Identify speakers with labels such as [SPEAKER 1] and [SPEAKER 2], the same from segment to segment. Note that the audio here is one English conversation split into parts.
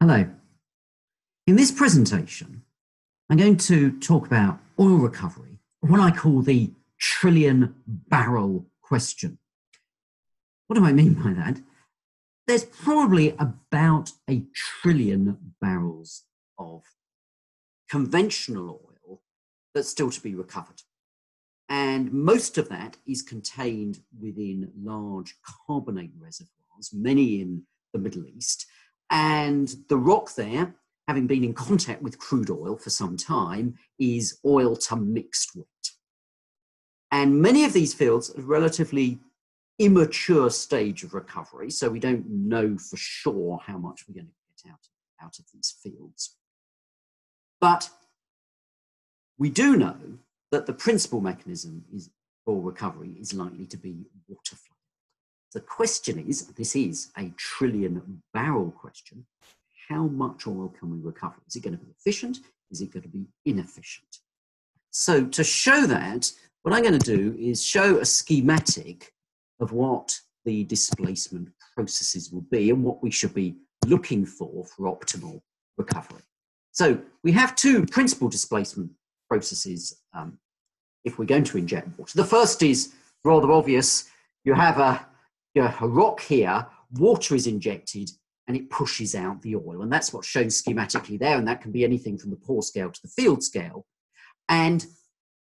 [SPEAKER 1] Hello. In this presentation, I'm going to talk about oil recovery, what I call the trillion barrel question. What do I mean by that? There's probably about a trillion barrels of conventional oil that's still to be recovered. And most of that is contained within large carbonate reservoirs, many in the Middle East. And the rock there, having been in contact with crude oil for some time, is oil to mixed wet. And many of these fields are relatively immature stage of recovery, so we don't know for sure how much we're going to get out, out of these fields. But we do know that the principal mechanism is, for recovery is likely to be water flood. The question is this is a trillion barrel question how much oil can we recover? Is it going to be efficient? Is it going to be inefficient? So, to show that, what I'm going to do is show a schematic of what the displacement processes will be and what we should be looking for for optimal recovery. So, we have two principal displacement processes um, if we're going to inject water. The first is rather obvious. You have a, you know, a rock here, water is injected, and it pushes out the oil. And that's what's shown schematically there. And that can be anything from the pore scale to the field scale. And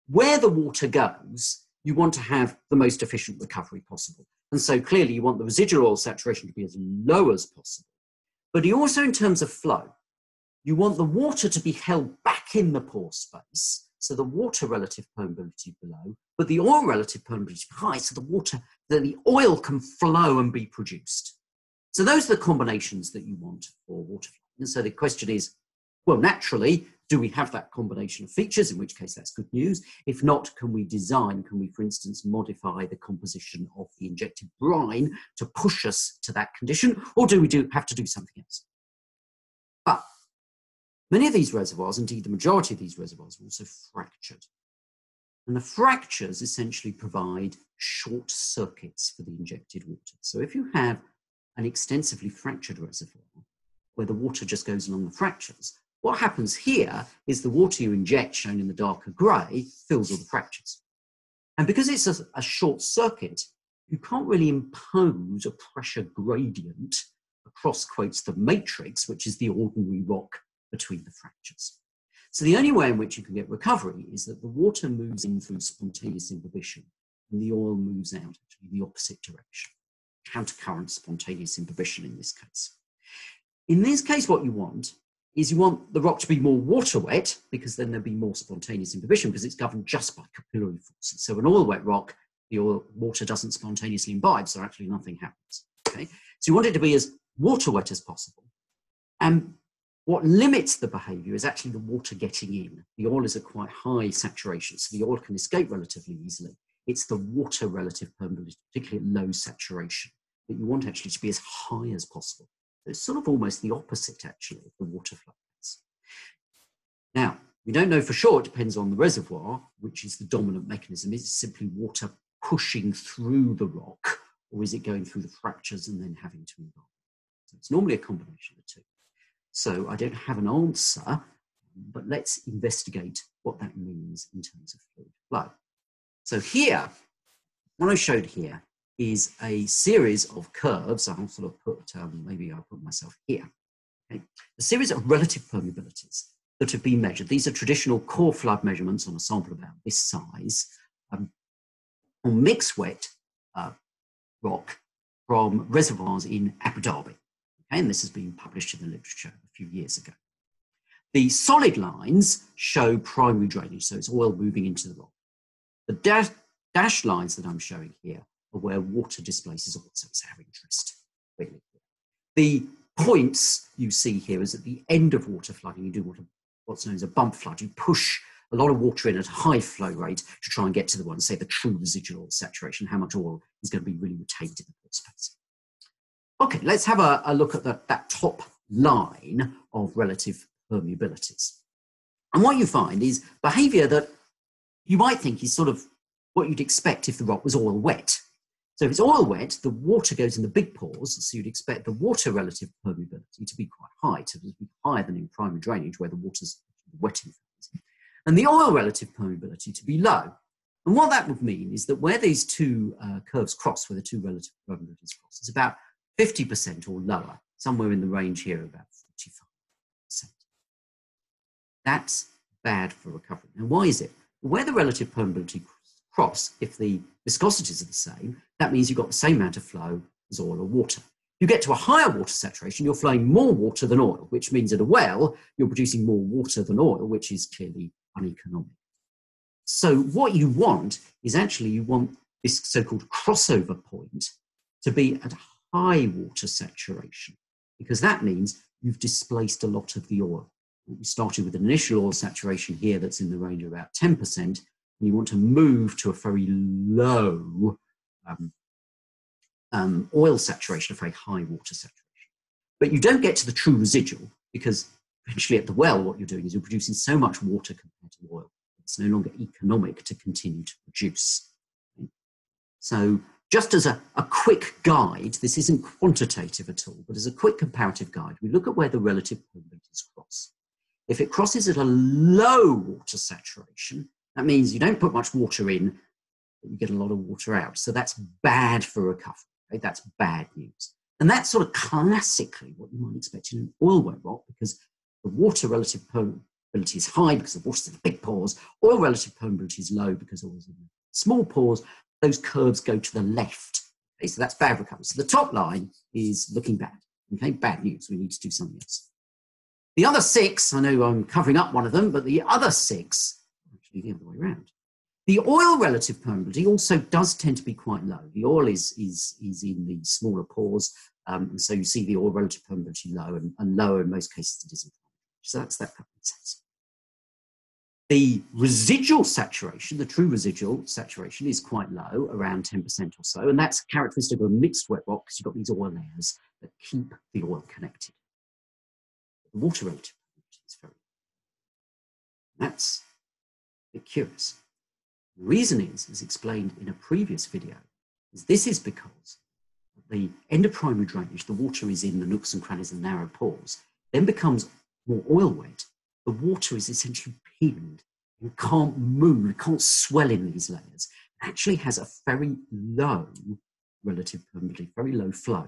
[SPEAKER 1] where the water goes, you want to have the most efficient recovery possible. And so clearly you want the residual oil saturation to be as low as possible. But you also, in terms of flow, you want the water to be held back in the pore space, so the water relative permeability below, but the oil relative permeability high, so the water, that the oil can flow and be produced. So those are the combinations that you want for water. And so the question is, well, naturally, do we have that combination of features, in which case that's good news. If not, can we design, can we, for instance, modify the composition of the injected brine to push us to that condition, or do we do, have to do something else? But many of these reservoirs, indeed the majority of these reservoirs, are also fractured. And the fractures essentially provide short circuits for the injected water. So if you have an extensively fractured reservoir where the water just goes along the fractures. What happens here is the water you inject, shown in the darker grey, fills all the fractures. And because it's a, a short circuit, you can't really impose a pressure gradient across quotes the matrix, which is the ordinary rock between the fractures. So the only way in which you can get recovery is that the water moves in through spontaneous imbibition and the oil moves out actually in the opposite direction countercurrent spontaneous imbibition in this case. In this case, what you want is you want the rock to be more water wet because then there'll be more spontaneous imbibition because it's governed just by capillary forces. So an oil wet rock, the oil, water doesn't spontaneously imbibe, so actually nothing happens. Okay? So you want it to be as water wet as possible. And what limits the behavior is actually the water getting in. The oil is at quite high saturation, so the oil can escape relatively easily. It's the water relative permeability, particularly at low saturation, that you want actually to be as high as possible. It's sort of almost the opposite, actually, of the water flood. Now, we don't know for sure, it depends on the reservoir, which is the dominant mechanism. Is it simply water pushing through the rock, or is it going through the fractures and then having to imbibe? So it's normally a combination of the two. So I don't have an answer, but let's investigate what that means in terms of fluid flow. So here, what I showed here is a series of curves. I'll sort of put, um, maybe I'll put myself here. Okay? A series of relative permeabilities that have been measured. These are traditional core flood measurements on a sample about this size um, on mixed wet uh, rock from reservoirs in Abu Dhabi. Okay? And this has been published in the literature a few years ago. The solid lines show primary drainage, so it's oil moving into the rock. The dash, lines that I'm showing here are where water displaces oil, so it's our interest, really. The points you see here is at the end of water flooding, you do what, what's known as a bump flood. You push a lot of water in at a high flow rate to try and get to the one, say the true residual saturation, how much oil is going to be really retained in the pore space. Okay, let's have a, a look at the, that top line of relative permeabilities. And what you find is behavior that you might think is sort of what you'd expect if the rock was oil wet. So if it's oil wet, the water goes in the big pores, so you'd expect the water relative permeability to be quite high, to be higher than in primary drainage where the water's wetting phase, and the oil relative permeability to be low. And what that would mean is that where these two uh, curves cross, where the two relative permeabilities cross, it's about 50% or lower, somewhere in the range here about 45%. That's bad for recovery. Now, why is it? Where the relative permeability cross, if the viscosities are the same, that means you've got the same amount of flow as oil or water. You get to a higher water saturation, you're flowing more water than oil, which means at a well, you're producing more water than oil, which is clearly uneconomic. So, what you want is actually you want this so called crossover point to be at high water saturation, because that means you've displaced a lot of the oil. We started with an initial oil saturation here that's in the range of about 10%, and you want to move to a very low um, um, oil saturation, a very high water saturation. But you don't get to the true residual because eventually at the well, what you're doing is you're producing so much water compared to oil, it's no longer economic to continue to produce. So just as a, a quick guide, this isn't quantitative at all, but as a quick comparative guide, we look at where the relative permeabilities cross. If it crosses at a low water saturation, that means you don't put much water in, but you get a lot of water out. So that's bad for recovery. Right? That's bad news. And that's sort of classically what you might expect in an oil wet rock because the water relative permeability is high because the water's in the big pores. Oil relative permeability is low because oil's in the small pores. Those curves go to the left. Okay? So that's bad recovery. So the top line is looking bad. Okay, bad news. We need to do something else. The other six, I know I'm covering up one of them, but the other six, actually the other way around. The oil relative permeability also does tend to be quite low. The oil is, is, is in the smaller pores, um, and so you see the oil relative permeability low and, and lower in most cases it isn't. So that's that sense. The residual saturation, the true residual saturation, is quite low, around 10% or so, and that's characteristic of a mixed wet rock because you've got these oil layers that keep the oil connected. The water relative is very That's a bit curious. The reason is, as explained in a previous video, is this is because the end of primary drainage, the water is in the nooks and crannies and narrow pores, then becomes more oil wet. The water is essentially pinned and can't move, it can't swell in these layers. Actually has a very low relative permeability, very low flow.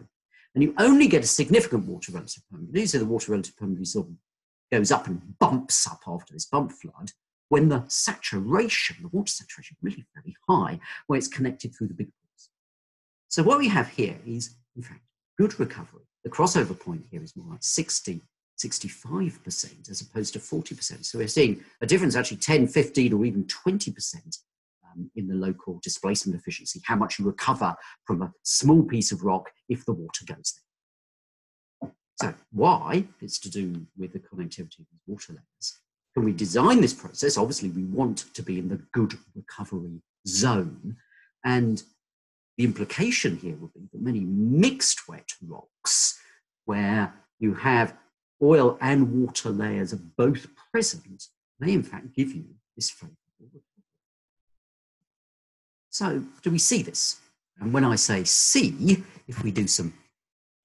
[SPEAKER 1] And you only get a significant water relative permeability, so the water relative permeability sort of goes up and bumps up after this bump flood, when the saturation, the water saturation, is really very high, where it's connected through the big pores. So what we have here is, in fact, good recovery. The crossover point here is more like 60, 65% as opposed to 40%. So we're seeing a difference actually 10, 15, or even 20% um, in the local displacement efficiency, how much you recover from a small piece of rock if the water goes there. So why? It's to do with the connectivity of these water layers. Can we design this process? Obviously, we want to be in the good recovery zone. And the implication here would be that many mixed wet rocks, where you have oil and water layers are both present, may in fact give you this favorable. So, do we see this? And when I say see, if we do some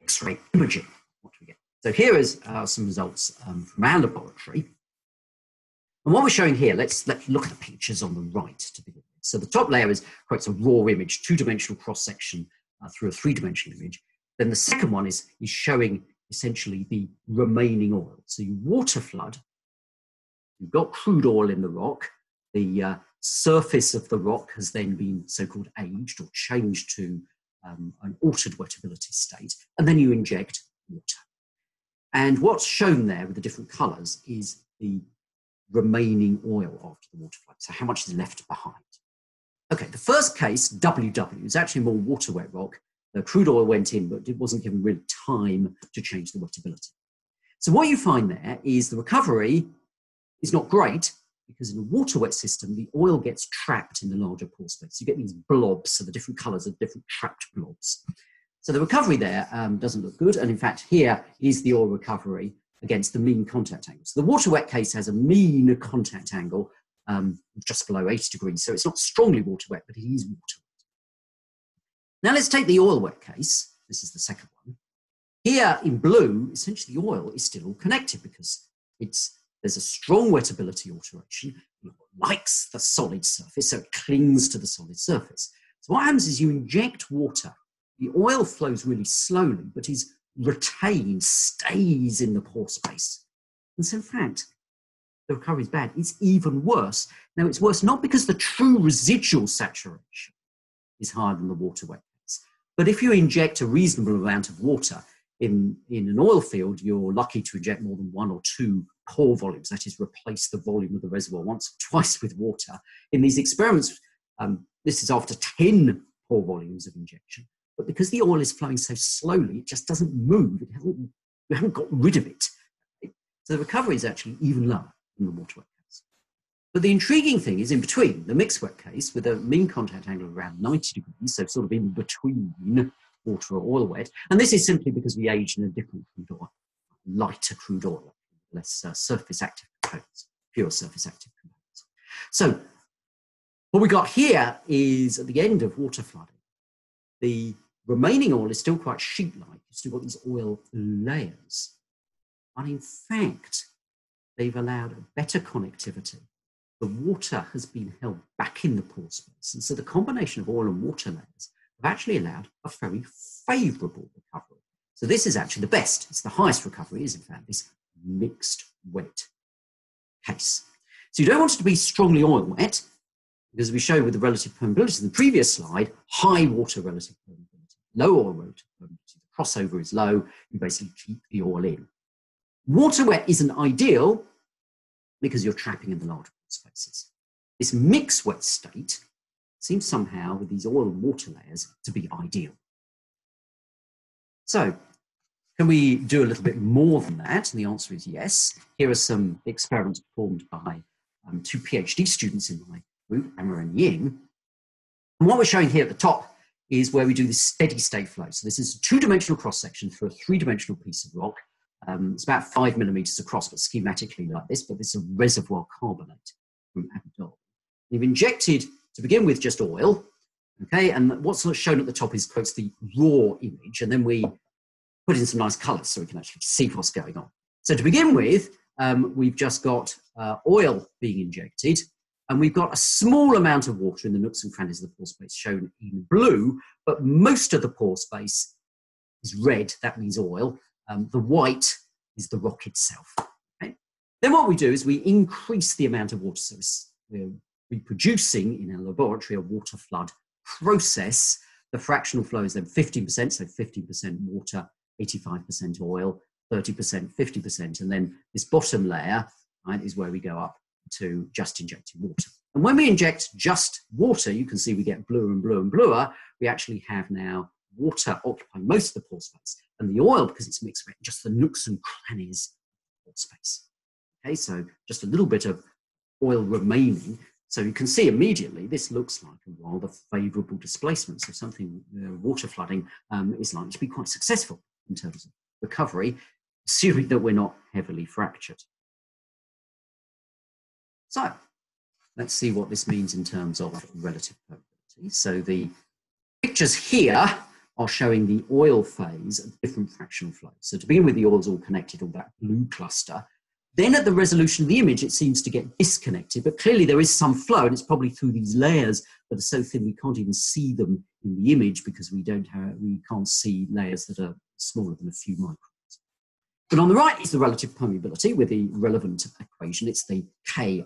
[SPEAKER 1] X ray imaging, what do we get? So, here is uh, some results um, from our laboratory. And what we're showing here, let's, let's look at the pictures on the right to begin. So the top layer is quite a raw image, two-dimensional cross-section uh, through a three-dimensional image. Then the second one is, is showing essentially the remaining oil. So you water flood, you've got crude oil in the rock, the uh, surface of the rock has then been so-called aged or changed to um, an altered wettability state, and then you inject water. And what's shown there with the different colours is the remaining oil after the water flood. So how much is left behind? Okay, the first case, WW, is actually more water wet rock. The crude oil went in, but it wasn't given really time to change the wettability. So what you find there is the recovery is not great because in a water wet system, the oil gets trapped in the larger pore space. You get these blobs, so the different colors are different trapped blobs. So the recovery there um, doesn't look good. And in fact, here is the oil recovery against the mean contact angle. So the water wet case has a mean contact angle um, just below 80 degrees. So it's not strongly water wet, but it is water wet. Now let's take the oil wet case. This is the second one. Here in blue, essentially the oil is still all connected because it's there's a strong wettability alteration. It likes the solid surface, so it clings to the solid surface. So what happens is you inject water. The oil flows really slowly, but is retained, stays in the pore space. And so in fact, the recovery is bad. It's even worse. Now it's worse not because the true residual saturation is higher than the water case, but if you inject a reasonable amount of water, in, in an oil field, you're lucky to inject more than one or two pore volumes, that is, replace the volume of the reservoir once or twice with water. In these experiments, um, this is after 10 pore volumes of injection. But because the oil is flowing so slowly, it just doesn't move. It hasn't, you haven't got rid of it. So the recovery is actually even lower in the water wet case. But the intriguing thing is in between the mixed wet case with a mean contact angle around 90 degrees, so sort of in between water or oil wet. And this is simply because we age in a different crude oil, lighter crude oil, less uh, surface active components, pure surface active components. So what we got here is at the end of water flooding, the remaining oil is still quite sheet-like. You've still got these oil layers. But in fact, they've allowed a better connectivity. The water has been held back in the pore space. And so the combination of oil and water layers have actually allowed a very favourable recovery. So this is actually the best. It's the highest recovery is in fact this mixed wet case. So you don't want it to be strongly oil wet because we showed with the relative permeability in the previous slide, high water relative permeability, low oil relative permeability. The crossover is low. You basically keep the oil in. Water wet isn't ideal because you're trapping in the large spaces. This mixed wet state seems somehow with these oil and water layers to be ideal. So can we do a little bit more than that? And the answer is yes. Here are some experiments performed by um, two PhD students in my group, Emma and Ying. And what we're showing here at the top is where we do this steady state flow. So this is a two-dimensional cross-section through a three-dimensional piece of rock. Um, it's about five millimeters across, but schematically like this, but this is a reservoir carbonate from Abu Dhabi. We've injected to begin with just oil, okay, and what's shown at the top is quotes the raw image, and then we put in some nice colors so we can actually see what's going on. So to begin with, um, we've just got uh, oil being injected, and we've got a small amount of water in the nooks and crannies of the pore space shown in blue, but most of the pore space is red, that means oil. Um, the white is the rock itself. Okay? Then what we do is we increase the amount of water, so we're reproducing in a laboratory a water flood process. The fractional flow is then 15%, so 15% water, 85% oil, 30%, 50%. And then this bottom layer right, is where we go up to just injecting water. And when we inject just water, you can see we get bluer and bluer and bluer. We actually have now water occupying most of the pore space. And the oil, because it's mixed with just the nooks and crannies of the pore space. Okay, so just a little bit of oil remaining so you can see immediately this looks like a rather favourable displacement. So something, uh, water flooding um, is likely to be quite successful in terms of recovery, assuming that we're not heavily fractured. So let's see what this means in terms of relative permeability. So the pictures here are showing the oil phase of different fractional flows. So to begin with, the oil's all connected, all that blue cluster. Then at the resolution of the image, it seems to get disconnected, but clearly there is some flow, and it's probably through these layers that are so thin we can't even see them in the image because we don't have, we can't see layers that are smaller than a few microns. But on the right is the relative permeability with the relevant equation. It's the Kr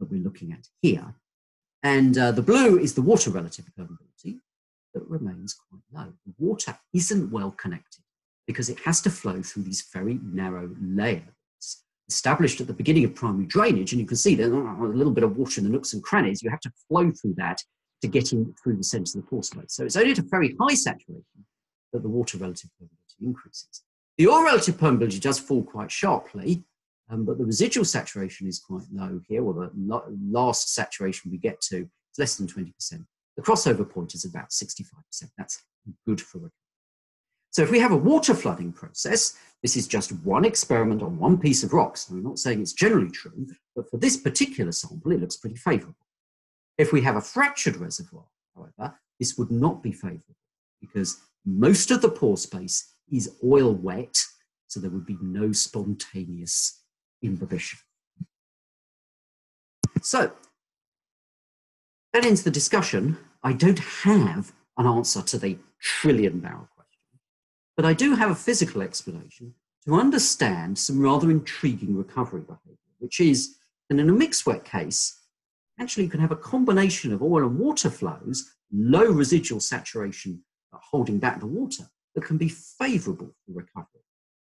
[SPEAKER 1] that we're looking at here. And uh, the blue is the water relative permeability that remains quite low. The water isn't well connected because it has to flow through these very narrow layers established at the beginning of primary drainage, and you can see there's a little bit of water in the nooks and crannies, you have to flow through that to get in through the centre of the pore space. So it's only at a very high saturation that the water relative permeability increases. The oil relative permeability does fall quite sharply, um, but the residual saturation is quite low here, or the last saturation we get to is less than 20%. The crossover point is about 65%. That's good for recovery. So if we have a water flooding process, this is just one experiment on one piece of rocks. I'm not saying it's generally true, but for this particular sample, it looks pretty favourable. If we have a fractured reservoir, however, this would not be favourable because most of the pore space is oil wet, so there would be no spontaneous imbibition. So, that ends the discussion. I don't have an answer to the trillion barrel but I do have a physical explanation to understand some rather intriguing recovery behavior, which is that in a mixed wet case, actually you can have a combination of oil and water flows, low residual saturation uh, holding back the water, that can be favorable for recovery.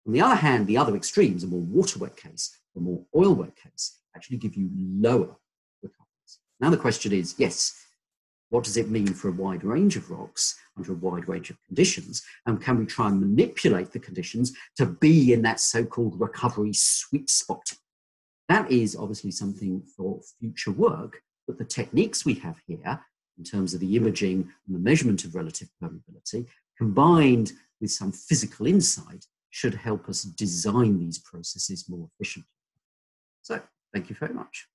[SPEAKER 1] On the other hand, the other extremes, a more water wet case, a more oil wet case, actually give you lower recoveries. Now the question is, yes, what does it mean for a wide range of rocks under a wide range of conditions? And can we try and manipulate the conditions to be in that so called recovery sweet spot? That is obviously something for future work, but the techniques we have here, in terms of the imaging and the measurement of relative permeability, combined with some physical insight, should help us design these processes more efficiently. So, thank you very much.